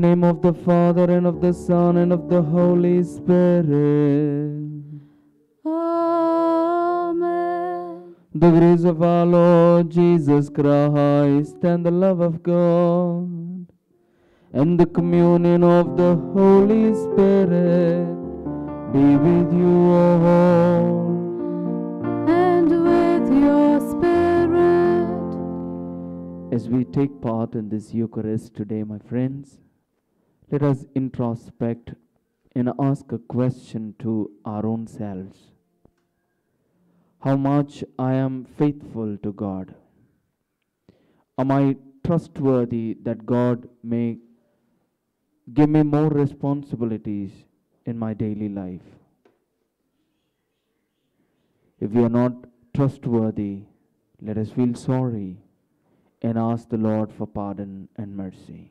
name of the Father, and of the Son, and of the Holy Spirit. Amen. The grace of our Lord Jesus Christ, and the love of God, and the communion of the Holy Spirit be with you all. And with your spirit. As we take part in this Eucharist today, my friends, let us introspect and ask a question to our own selves How much I am faithful to God? Am I trustworthy that God may give me more responsibilities in my daily life? If we are not trustworthy, let us feel sorry and ask the Lord for pardon and mercy.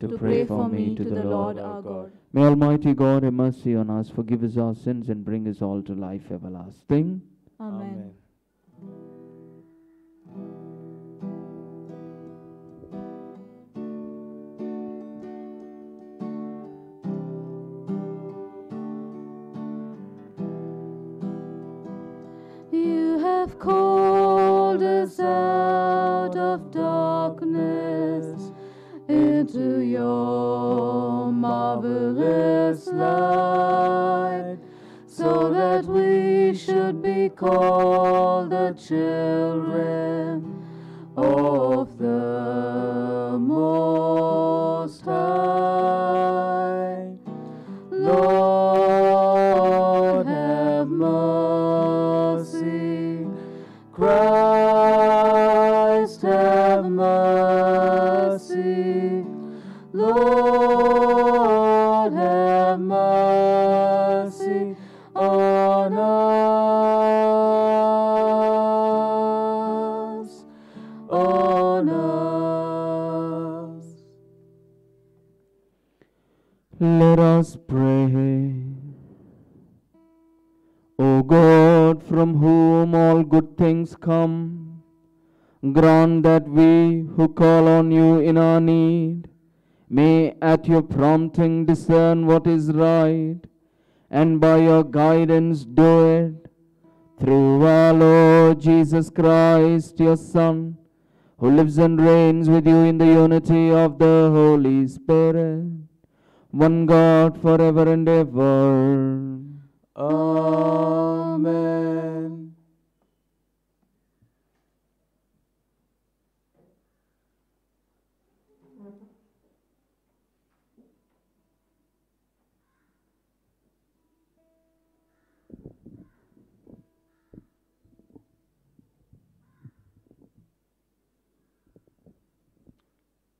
to pray for me to the Lord our God. May Almighty God have mercy on us, forgive us our sins, and bring us all to life everlasting. Amen. You have called us out of darkness into your marvelous light, so that we should be called the children of the God, from whom all good things come, grant that we who call on you in our need may at your prompting discern what is right, and by your guidance do it. Through our Lord Jesus Christ, your Son, who lives and reigns with you in the unity of the Holy Spirit, one God forever and ever. Amen.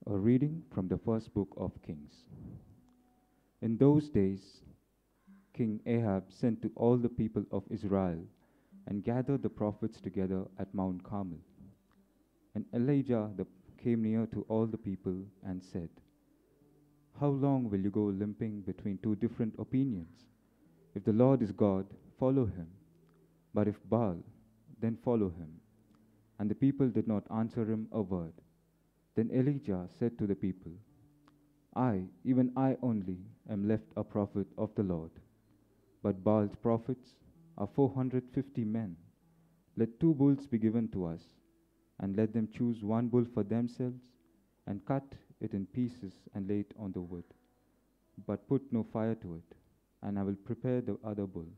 A reading from the first book of Kings. In those days, King Ahab sent to all the people of Israel and gathered the prophets together at Mount Carmel. And Elijah the, came near to all the people and said, How long will you go limping between two different opinions? If the Lord is God, follow him. But if Baal, then follow him. And the people did not answer him a word. Then Elijah said to the people, I, even I only, am left a prophet of the Lord. But Baal's prophets are 450 men. Let two bulls be given to us, and let them choose one bull for themselves, and cut it in pieces and lay it on the wood. But put no fire to it, and I will prepare the other bull,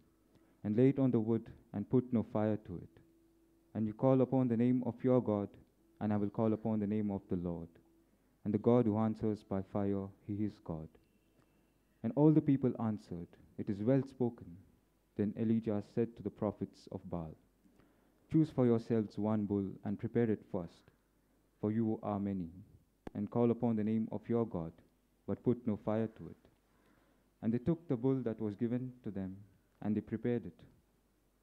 and lay it on the wood, and put no fire to it. And you call upon the name of your God, and I will call upon the name of the Lord. And the God who answers by fire, he is God. And all the people answered, It is well spoken. Then Elijah said to the prophets of Baal, Choose for yourselves one bull and prepare it first, for you are many, and call upon the name of your God, but put no fire to it. And they took the bull that was given to them, and they prepared it,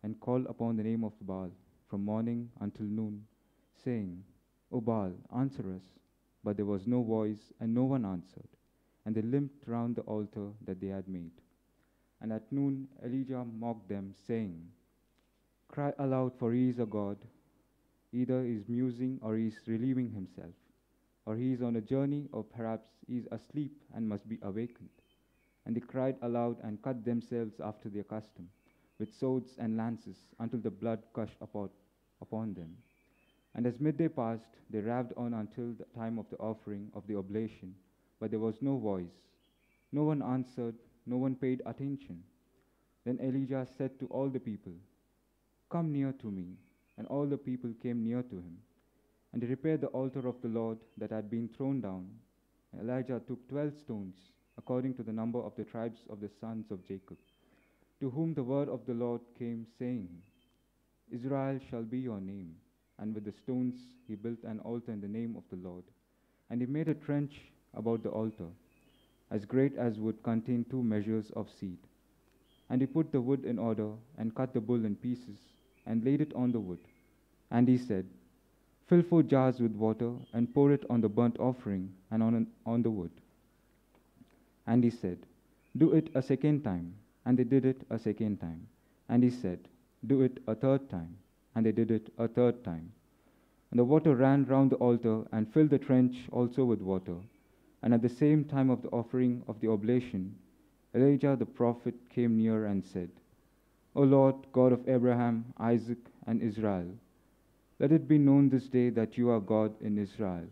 and called upon the name of Baal from morning until noon, saying, O Baal, answer us. But there was no voice, and no one answered. And they limped round the altar that they had made. And at noon Elijah mocked them, saying, Cry aloud, for he is a God. Either he is musing, or he is relieving himself, or he is on a journey, or perhaps he is asleep and must be awakened. And they cried aloud and cut themselves after their custom, with swords and lances, until the blood gushed upon, upon them. And as midday passed, they raved on until the time of the offering of the oblation, but there was no voice. No one answered, no one paid attention. Then Elijah said to all the people, Come near to me. And all the people came near to him. And he repaired the altar of the Lord that had been thrown down. And Elijah took twelve stones, according to the number of the tribes of the sons of Jacob, to whom the word of the Lord came, saying, Israel shall be your name. And with the stones he built an altar in the name of the Lord. And he made a trench about the altar, as great as would contain two measures of seed. And he put the wood in order, and cut the bull in pieces, and laid it on the wood. And he said, Fill four jars with water, and pour it on the burnt offering and on, an, on the wood. And he said, Do it a second time. And they did it a second time. And he said, Do it a third time. And they did it a third time. And the water ran round the altar and filled the trench also with water. And at the same time of the offering of the oblation, Elijah the prophet came near and said, O Lord, God of Abraham, Isaac, and Israel, let it be known this day that you are God in Israel,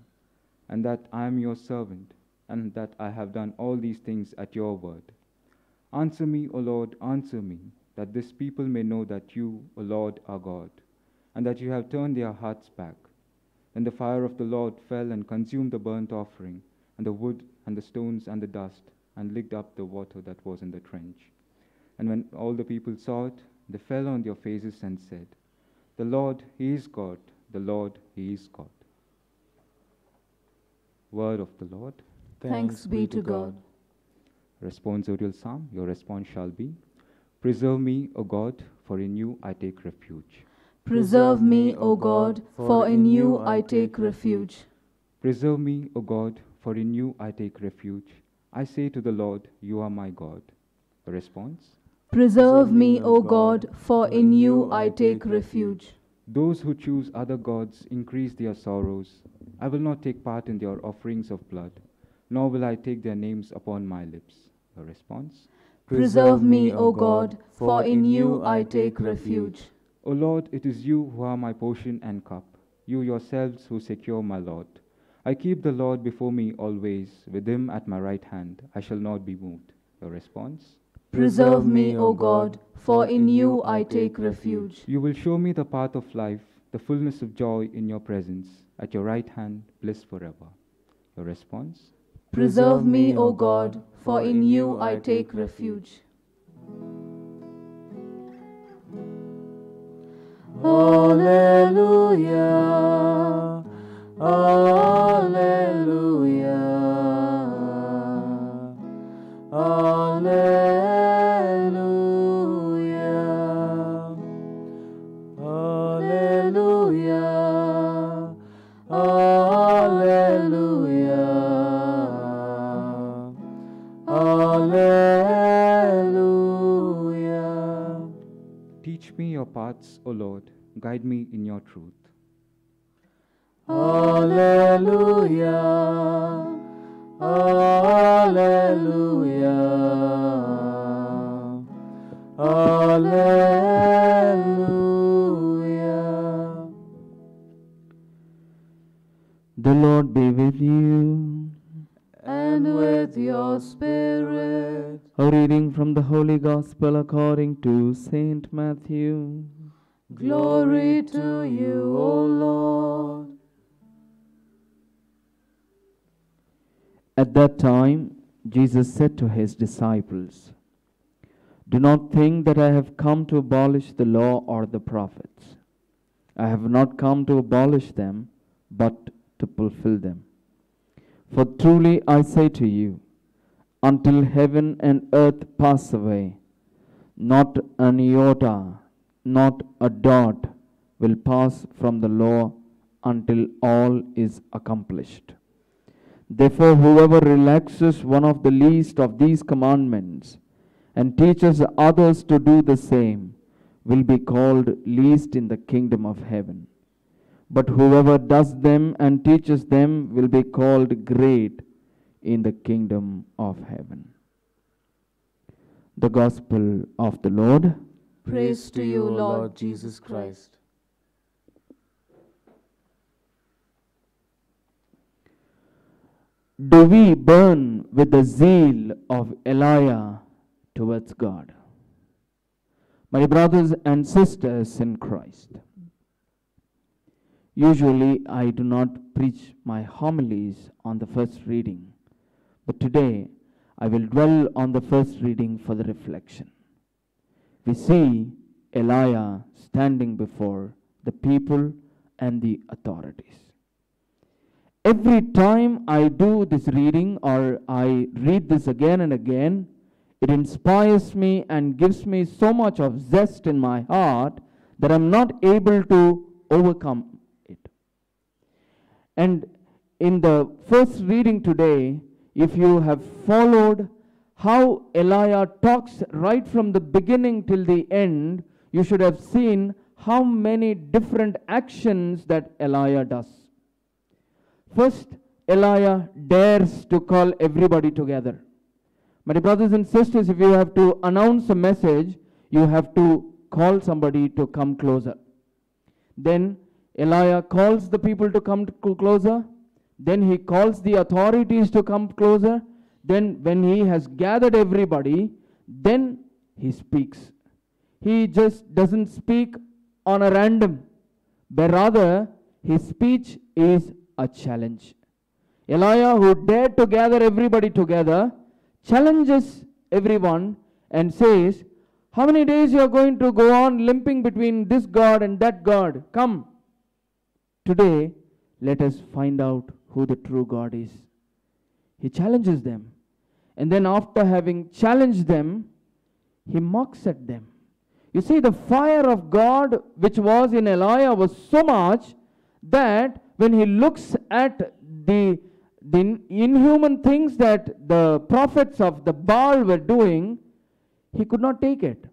and that I am your servant, and that I have done all these things at your word. Answer me, O Lord, answer me, that this people may know that you, O Lord, are God, and that you have turned their hearts back. Then the fire of the Lord fell and consumed the burnt offering, and the wood, and the stones, and the dust, and licked up the water that was in the trench. And when all the people saw it, they fell on their faces and said, The Lord, He is God, the Lord, He is God. Word of the Lord. Thanks be to God. Responsorial Psalm, your response shall be, Preserve me, O God, for in you I take refuge. Preserve me, O God, for in you I take refuge. Preserve me, O God, for in you I take refuge. I say to the Lord, You are my God. A response Preserve me, O God, for in you I take refuge. Those who choose other gods increase their sorrows. I will not take part in their offerings of blood, nor will I take their names upon my lips. A response Preserve me, O God, for in you I take refuge. O Lord, it is you who are my portion and cup, you yourselves who secure my lot. I keep the Lord before me always, with him at my right hand. I shall not be moved. Your response Preserve me, O God, for in you I take refuge. You will show me the path of life, the fullness of joy in your presence. At your right hand, bliss forever. Your response Preserve me, O God, for in you I take refuge. Alleluia. Alleluia. Alleluia. Alleluia. Alleluia. Alleluia. Teach me your paths, O Lord. Guide me in your truth. Alleluia. Alleluia. Alleluia. The Lord be with you. And with your spirit. A reading from the Holy Gospel according to Saint Matthew. Glory to you, O Lord. At that time, Jesus said to his disciples, Do not think that I have come to abolish the law or the prophets. I have not come to abolish them, but to fulfill them. For truly I say to you, until heaven and earth pass away, not an iota, not a dot will pass from the law until all is accomplished. Therefore, whoever relaxes one of the least of these commandments and teaches others to do the same will be called least in the kingdom of heaven. But whoever does them and teaches them will be called great in the kingdom of heaven. The Gospel of the Lord. Praise to you, Lord Jesus Christ. Do we burn with the zeal of Elijah towards God? My brothers and sisters in Christ, usually I do not preach my homilies on the first reading, but today I will dwell on the first reading for the reflection. We see Elijah standing before the people and the authorities every time I do this reading or I read this again and again, it inspires me and gives me so much of zest in my heart that I'm not able to overcome it. And in the first reading today, if you have followed how Elijah talks right from the beginning till the end, you should have seen how many different actions that Elijah does. First, Elijah dares to call everybody together. My brothers and sisters, if you have to announce a message, you have to call somebody to come closer. Then Elijah calls the people to come to closer. Then he calls the authorities to come closer. Then, when he has gathered everybody, then he speaks. He just doesn't speak on a random, but rather his speech is a challenge. Elijah, who dared to gather everybody together, challenges everyone and says, How many days you are going to go on limping between this God and that God? Come. Today, let us find out who the true God is. He challenges them. And then, after having challenged them, he mocks at them. You see, the fire of God which was in Elijah was so much that when he looks at the, the inhuman things that the prophets of the Baal were doing, he could not take it.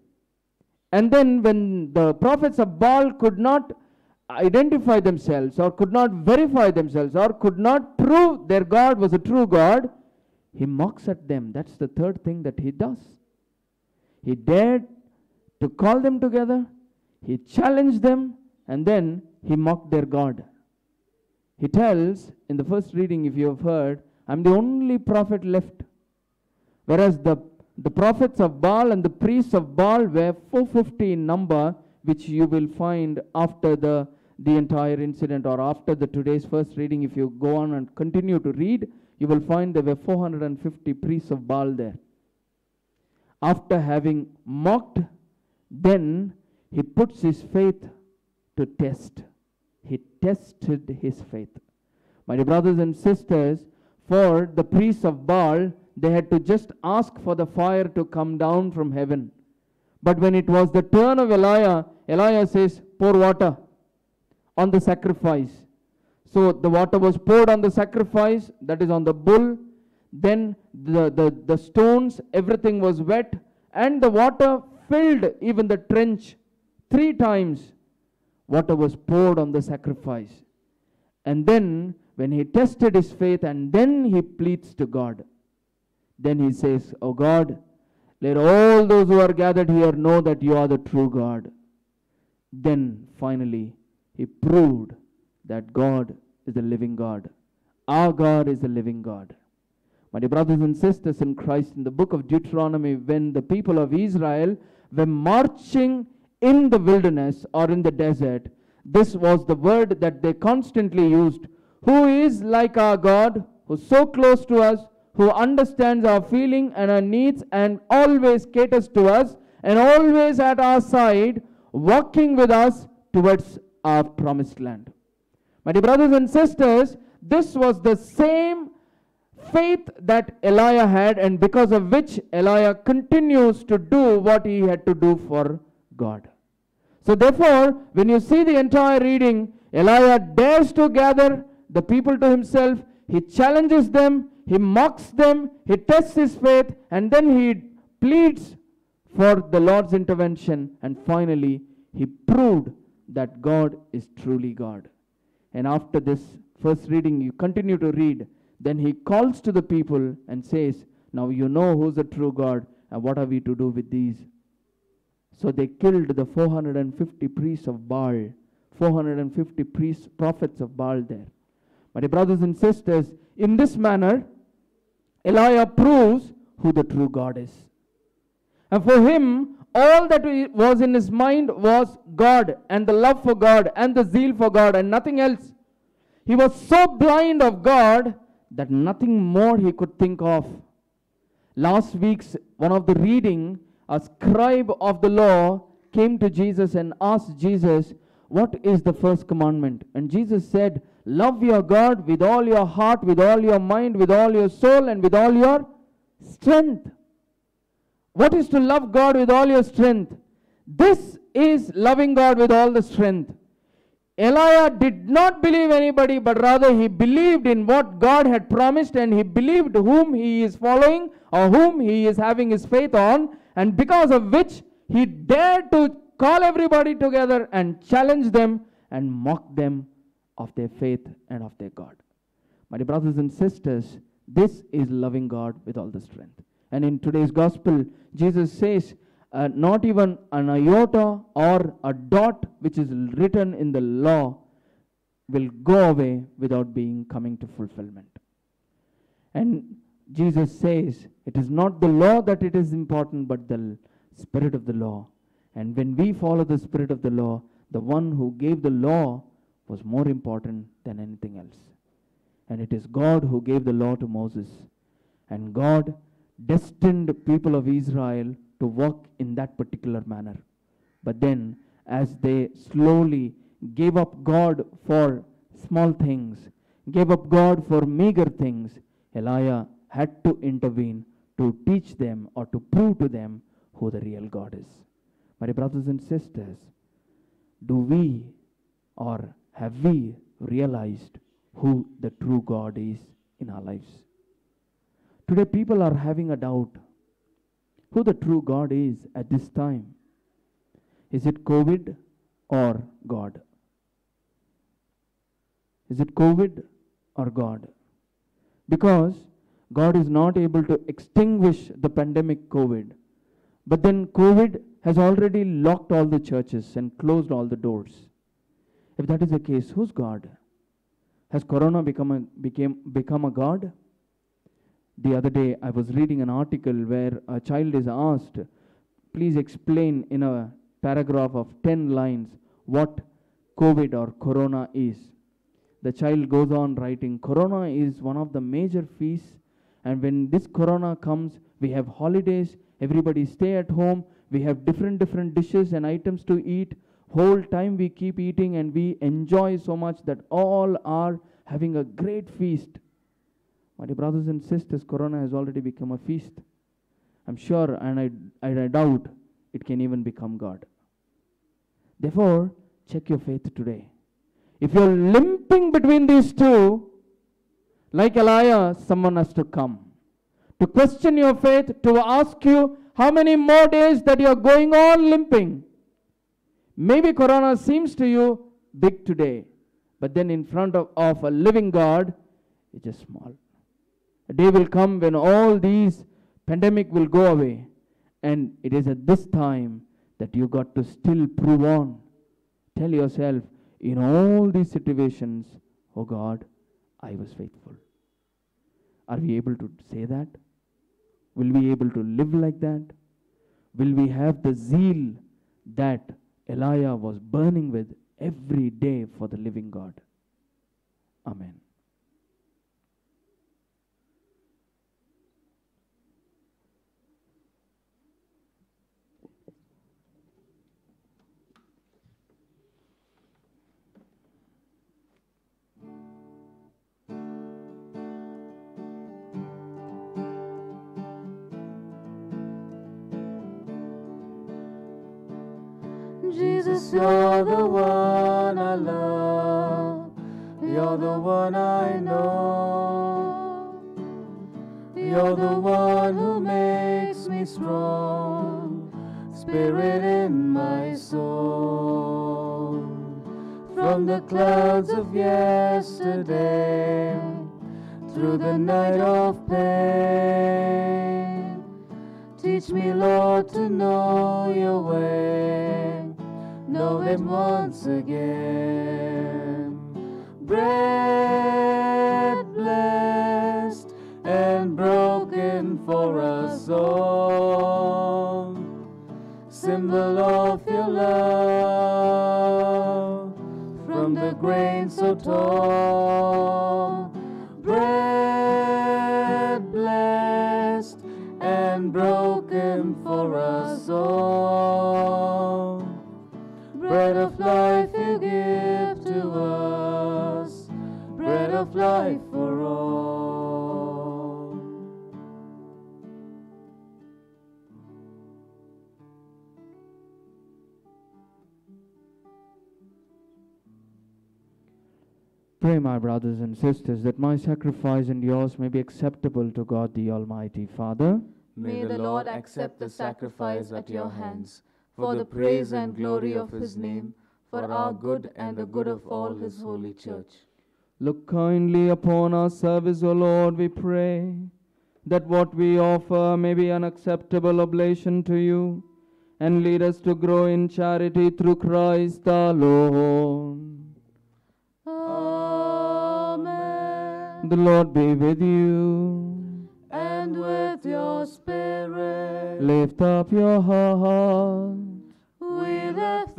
And then, when the prophets of Baal could not identify themselves, or could not verify themselves, or could not prove their God was a true God, he mocks at them. That's the third thing that he does. He dared to call them together, he challenged them, and then he mocked their God. He tells in the first reading, if you have heard, I'm the only prophet left. Whereas the, the prophets of Baal and the priests of Baal were 450 in number, which you will find after the, the entire incident or after the today's first reading. If you go on and continue to read, you will find there were 450 priests of Baal there. After having mocked, then he puts his faith to test he tested his faith. My dear brothers and sisters, for the priests of Baal, they had to just ask for the fire to come down from heaven. But when it was the turn of Elijah, Elijah says, Pour water on the sacrifice. So the water was poured on the sacrifice, that is on the bull. Then the, the, the stones, everything was wet, and the water filled even the trench three times water was poured on the sacrifice. And then, when he tested his faith and then he pleads to God, then he says, Oh God, let all those who are gathered here know that you are the true God. Then, finally, he proved that God is the living God Our God is a living God. My dear brothers and sisters in Christ, in the book of Deuteronomy, when the people of Israel were marching in the wilderness or in the desert, this was the word that they constantly used. Who is like our God, who's so close to us, who understands our feeling and our needs and always caters to us and always at our side, walking with us towards our promised land. My dear brothers and sisters, this was the same faith that Elijah had, and because of which Elijah continues to do what he had to do for God. So, therefore, when you see the entire reading, Elijah dares to gather the people to himself, he challenges them, he mocks them, he tests his faith, and then he pleads for the Lord's intervention, and finally, he proved that God is truly God. And after this first reading, you continue to read. Then he calls to the people and says, Now you know who's the true God, and what are we to do with these? So they killed the 450 priests of Baal, 450 priests, prophets of Baal there. My dear brothers and sisters, in this manner, Elijah proves who the true God is. And for him, all that was in his mind was God and the love for God and the zeal for God and nothing else. He was so blind of God that nothing more he could think of. Last week's one of the reading, a scribe of the law came to Jesus and asked Jesus, What is the first commandment? And Jesus said, Love your God with all your heart, with all your mind, with all your soul, and with all your strength. What is to love God with all your strength? This is loving God with all the strength. Elijah did not believe anybody, but rather he believed in what God had promised and he believed whom he is following or whom he is having his faith on, and because of which he dared to call everybody together and challenge them and mock them of their faith and of their God. My dear brothers and sisters, this is loving God with all the strength. And in today's gospel, Jesus says, uh, not even an iota or a dot which is written in the law will go away without being coming to fulfillment. And Jesus says, it is not the law that it is important, but the spirit of the law. And when we follow the spirit of the law, the one who gave the law was more important than anything else. And it is God who gave the law to Moses. And God destined people of Israel to work in that particular manner. But then, as they slowly gave up God for small things, gave up God for meager things, Elijah had to intervene to teach them or to prove to them who the real God is. My brothers and sisters, do we or have we realized who the true God is in our lives? Today, people are having a doubt who the true God is at this time. Is it COVID or God? Is it COVID or God? Because God is not able to extinguish the pandemic COVID. But then COVID has already locked all the churches and closed all the doors. If that is the case, who's God? Has Corona become a, became, become a God? The other day, I was reading an article where a child is asked, please explain in a paragraph of 10 lines what COVID or Corona is. The child goes on writing, Corona is one of the major feasts, and when this Corona comes, we have holidays, everybody stay at home, we have different, different dishes and items to eat. Whole time we keep eating and we enjoy so much that all are having a great feast. My dear brothers and sisters, Corona has already become a feast. I'm sure and I, I doubt it can even become God. Therefore, check your faith today. If you're limping between these two, like Elijah, someone has to come to question your faith, to ask you how many more days that you're going on limping. Maybe Corona seems to you big today, but then in front of, of a living God, it's just small. A day will come when all these pandemic will go away. And it is at this time that you got to still prove on. Tell yourself, in all these situations, oh God, I was faithful. Are we able to say that? Will we able to live like that? Will we have the zeal that Elijah was burning with every day for the living God? Amen. Jesus, you're the one I love. You're the one I know. You're the one who makes me strong. Spirit in my soul. From the clouds of yesterday, through the night of pain. Teach me, Lord, to know your way, know Him once again. Bread blessed and broken for us all, symbol of your love, from the grain so tall. Bread blessed and broken for us all. Of life for all. Pray, my brothers and sisters, that my sacrifice and yours may be acceptable to God the Almighty Father. May the Lord accept the sacrifice at your hands, for the praise and glory of his name, for our good and the good of all his holy church. Look kindly upon our service, O Lord, we pray, that what we offer may be an acceptable oblation to you, and lead us to grow in charity through Christ our Lord. Amen. The Lord be with you. And with your spirit, Lift up your heart.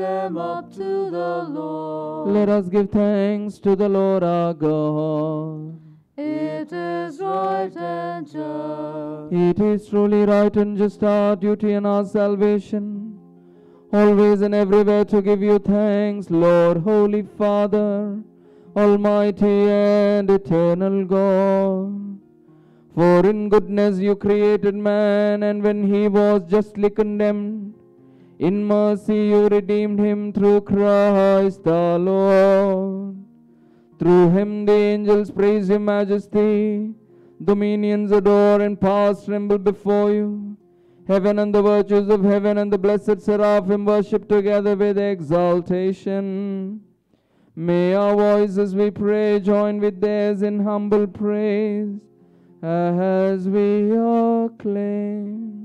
Them up to the Lord. Let us give thanks to the Lord our God. It is right and just. It is truly right and just our duty and our salvation, always and everywhere to give you thanks, Lord, Holy Father, Almighty and eternal God. For in goodness you created man, and when he was justly condemned, in mercy you redeemed him through Christ our Lord. Through him the angels praise your majesty, dominions adore and powers tremble before you. Heaven and the virtues of heaven and the blessed seraphim worship together with exaltation. May our voices, we pray, join with theirs in humble praise as we acclaim.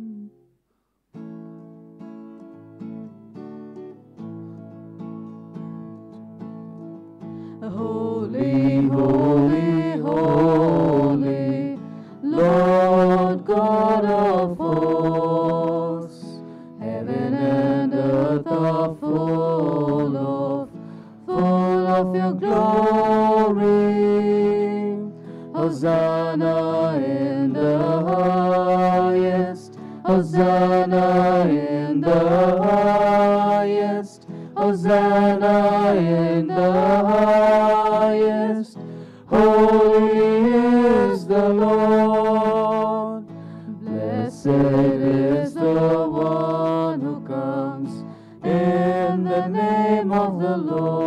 Holy, holy, holy, Lord God of hosts, heaven and earth are full of, full of your glory. Hosanna in the highest, Hosanna in the highest, Hosanna in the highest. Is the one who comes in the name of the Lord.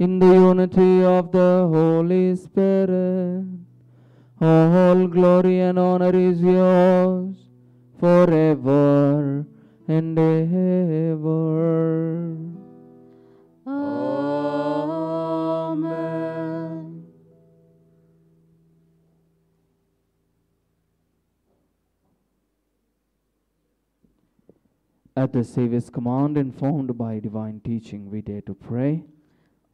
in the unity of the Holy Spirit, all glory and honor is yours forever and ever. Amen. At the Savior's command, informed by divine teaching, we dare to pray.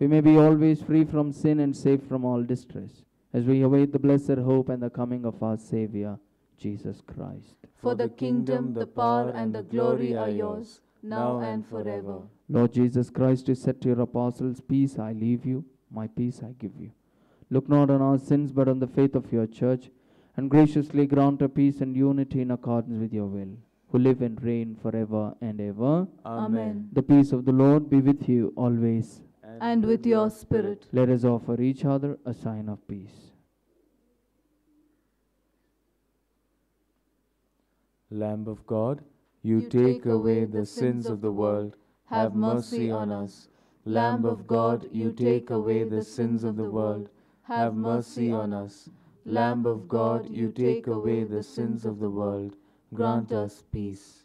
we may be always free from sin and safe from all distress, as we await the blessed hope and the coming of our Saviour, Jesus Christ. For the kingdom, the power, and the glory are yours, now and forever. Lord Jesus Christ, you said to your apostles, Peace I leave you, my peace I give you. Look not on our sins, but on the faith of your church, and graciously grant her peace and unity in accordance with your will. who live and reign forever and ever. Amen. The peace of the Lord be with you always. And with your spirit. Let us offer each other a sign of peace. Lamb of God, you take away the sins of the world. Have mercy on us. Lamb of God, you take away the sins of the world. Have mercy on us. Lamb of God, you take away the sins of the world. Grant us peace.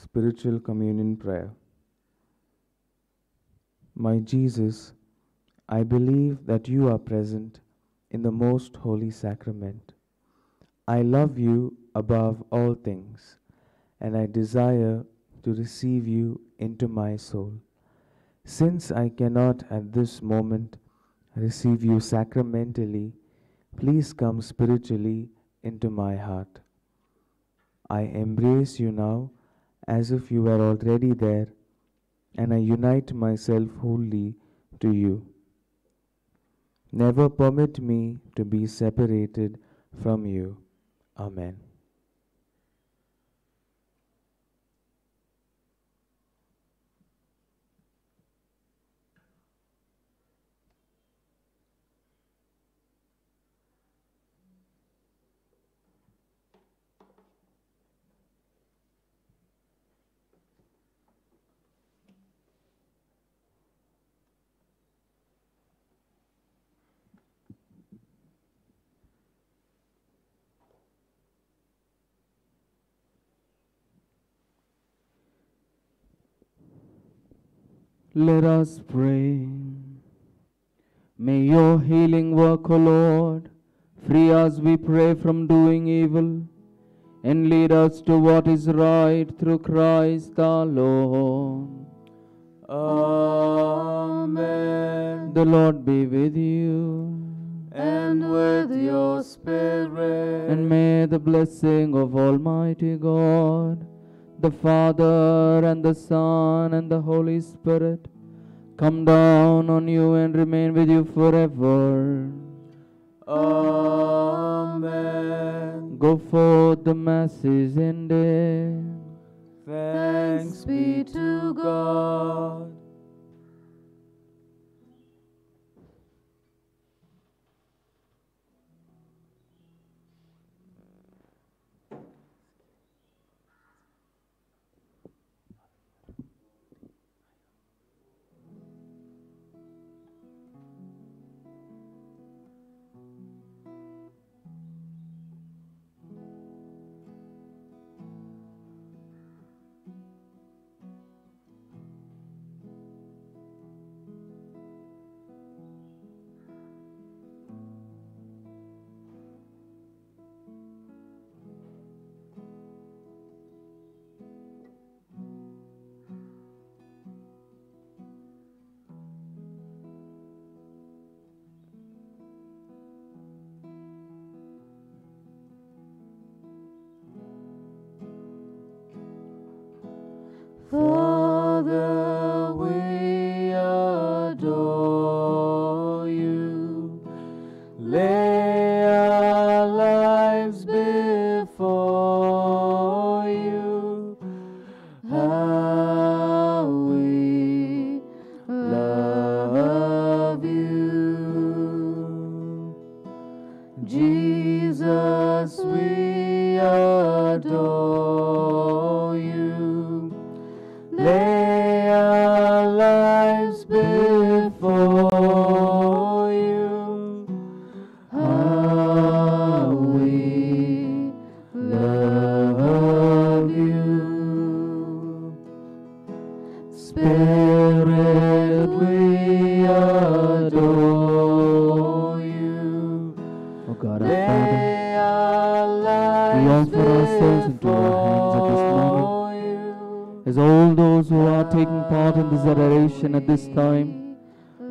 Spiritual Communion Prayer. My Jesus, I believe that you are present in the most holy sacrament. I love you above all things, and I desire to receive you into my soul. Since I cannot at this moment receive you sacramentally, please come spiritually into my heart. I embrace you now as if you were already there, and I unite myself wholly to you. Never permit me to be separated from you. Amen. Let us pray. May your healing work, O Lord, free us, we pray, from doing evil, and lead us to what is right through Christ our Lord. Amen. The Lord be with you, And with your spirit. and may the blessing of Almighty God, the Father, and the Son, and the Holy Spirit come down on you and remain with you forever. Amen. Go forth, the mass is ended. Thanks be to God. the Spirit, we adore you. Oh God, our Father, lives offer ourselves into your hands at this moment. as all those who are taking part in this adoration at this time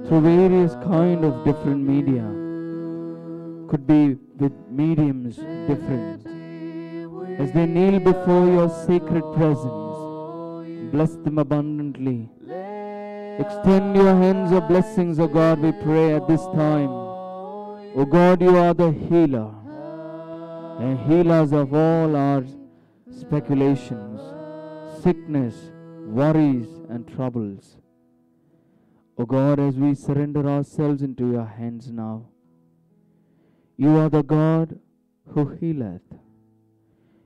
through various kind of different media could be with mediums different as they kneel before your sacred presence bless them abundantly extend your hands of blessings o god we pray at this time o god you are the healer and healers of all our speculations sickness, worries, and troubles. O God, as we surrender ourselves into your hands now, you are the God who healeth.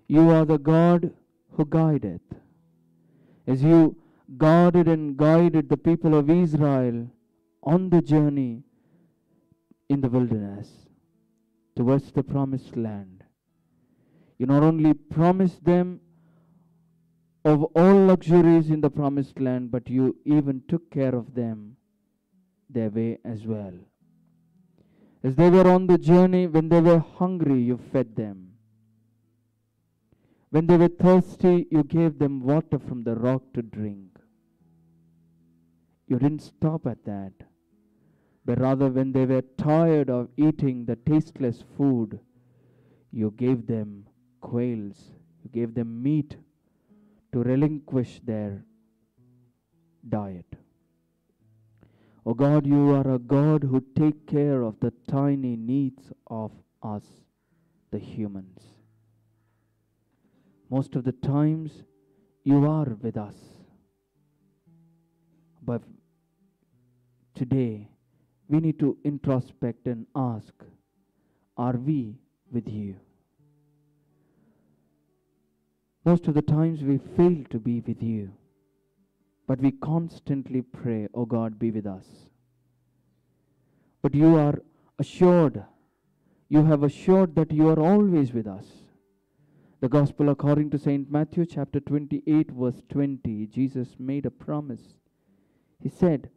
You are the God who guideth. As you guarded and guided the people of Israel on the journey in the wilderness towards the promised land, you not only promised them of all luxuries in the promised land, but you even took care of them their way as well. As they were on the journey, when they were hungry, you fed them. When they were thirsty, you gave them water from the rock to drink. You didn't stop at that, but rather, when they were tired of eating the tasteless food, you gave them quails, you gave them meat to relinquish their diet. Oh God, you are a God who take care of the tiny needs of us, the humans. Most of the times, you are with us. But today, we need to introspect and ask, are we with you? Most of the times we fail to be with you, but we constantly pray, Oh God, be with us. But you are assured, you have assured that you are always with us. The Gospel according to St. Matthew, chapter 28, verse 20, Jesus made a promise. He said,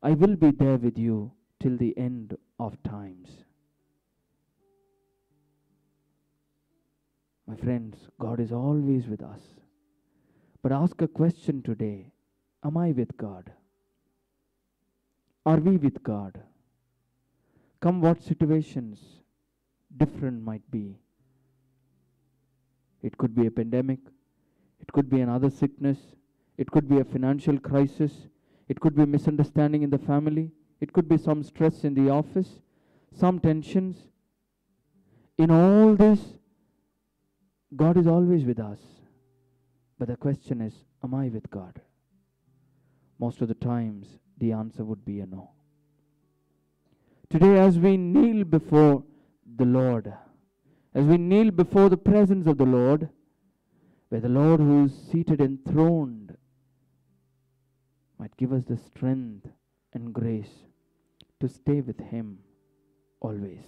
I will be there with you till the end of times. My friends, God is always with us. But ask a question today Am I with God? Are we with God? Come what situations different might be. It could be a pandemic, it could be another sickness, it could be a financial crisis, it could be misunderstanding in the family, it could be some stress in the office, some tensions. In all this, God is always with us. But the question is, am I with God? Most of the times, the answer would be a no. Today, as we kneel before the Lord, as we kneel before the presence of the Lord, where the Lord who is seated enthroned might give us the strength and grace to stay with Him always.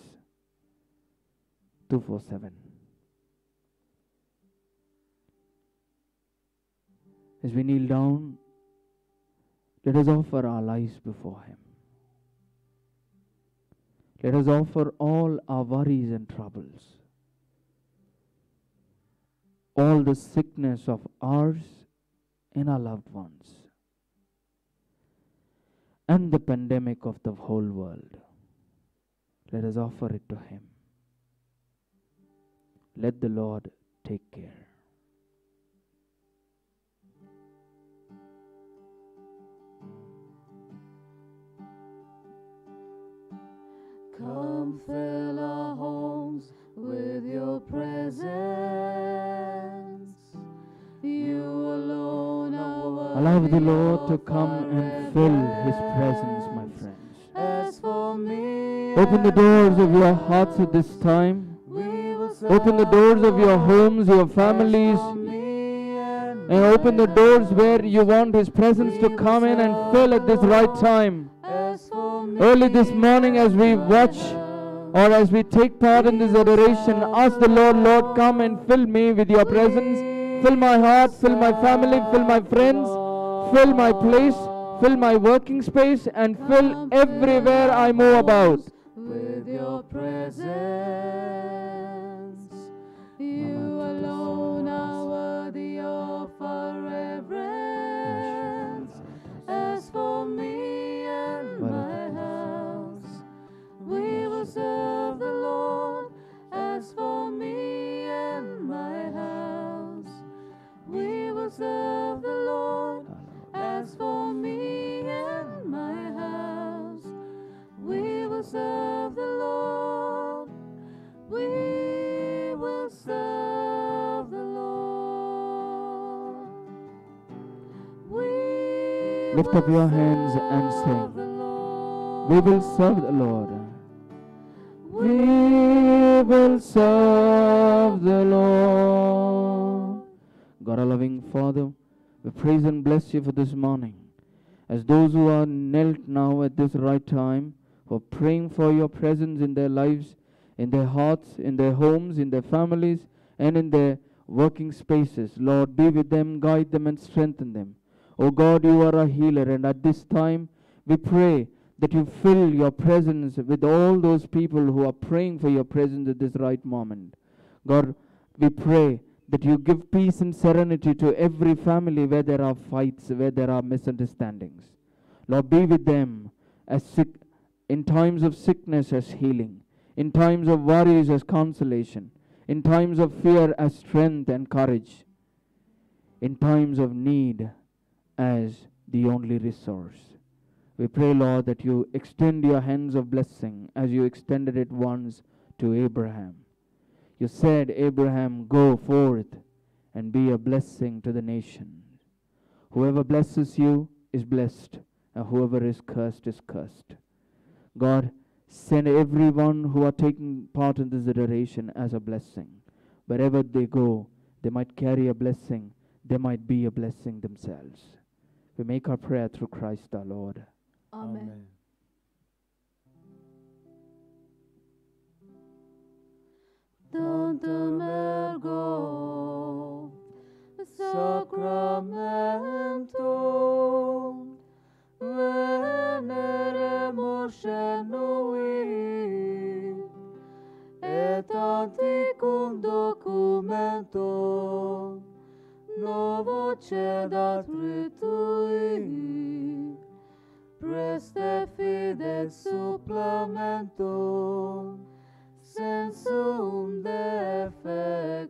247. As we kneel down, let us offer our lives before Him. Let us offer all our worries and troubles, all the sickness of ours and our loved ones, and the pandemic of the whole world. Let us offer it to Him. Let the Lord take care. Come fill with your presence. You alone Allow the Lord to come and fill his presence, my friends. As for me, open the doors of your hearts at this time. Open the doors of your homes, your families, and open the doors where you want His presence to come in and fill at this right time. Early this morning, as we watch or as we take part in this adoration, ask the Lord, Lord, come and fill me with your presence. Fill my heart, fill my family, fill my friends, fill my place, fill my working space, and fill everywhere I move about. with your presence. You alone are worthy of our reverence. As for me and my house, we will serve. As for me and my house, we will serve the Lord. As for me and my house, we will serve the Lord. We will serve the Lord. We Lift up your hands and sing. We will serve the Lord. We will serve the Lord. God, our loving Father, we praise and bless you for this morning. As those who are knelt now at this right time, are praying for your presence in their lives, in their hearts, in their homes, in their families, and in their working spaces. Lord, be with them, guide them, and strengthen them. O God, you are a healer, and at this time we pray that you fill your presence with all those people who are praying for your presence at this right moment. God, we pray that you give peace and serenity to every family where there are fights, where there are misunderstandings. Lord, be with them as sick, in times of sickness as healing, in times of worries as consolation, in times of fear as strength and courage, in times of need as the only resource. We pray, Lord, that you extend your hands of blessing as you extended it once to Abraham. You said, Abraham, go forth and be a blessing to the nation. Whoever blesses you is blessed, and whoever is cursed is cursed. God, send everyone who are taking part in this adoration as a blessing. Wherever they go, they might carry a blessing, they might be a blessing themselves. We make our prayer through Christ our Lord. Amen. Tantum ergo sacramentum veneremosce noi et anticum documentum novo cedat fritui preste fidex supplementum sensum defectui.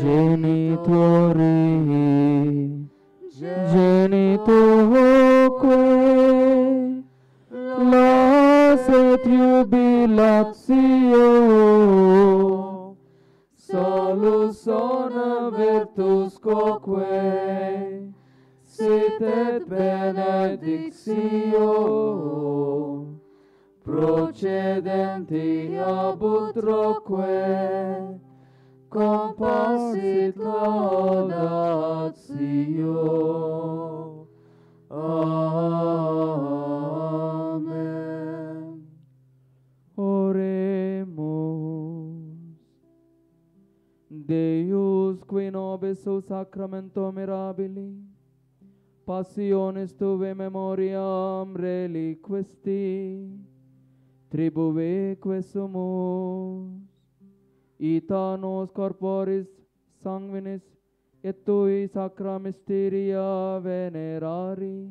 Genitori, genitoque, lasset jubilatio, solus sona virtus coque sit et benedictio. Procedenti ab utroque compassit laudatio Amen Oremus. Deus qui nobis sacramento mirabili, passionis tuve memoriam reliquisti, tribuveque sumus, ita nos corporis sanguinis et tui sacra mysteria venerari,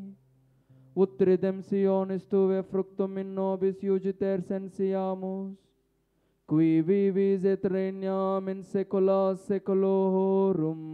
ut redemptionis tuve fructum in nobis iugiter sensiamus, qui vivis et regnam in saecula saeculorum.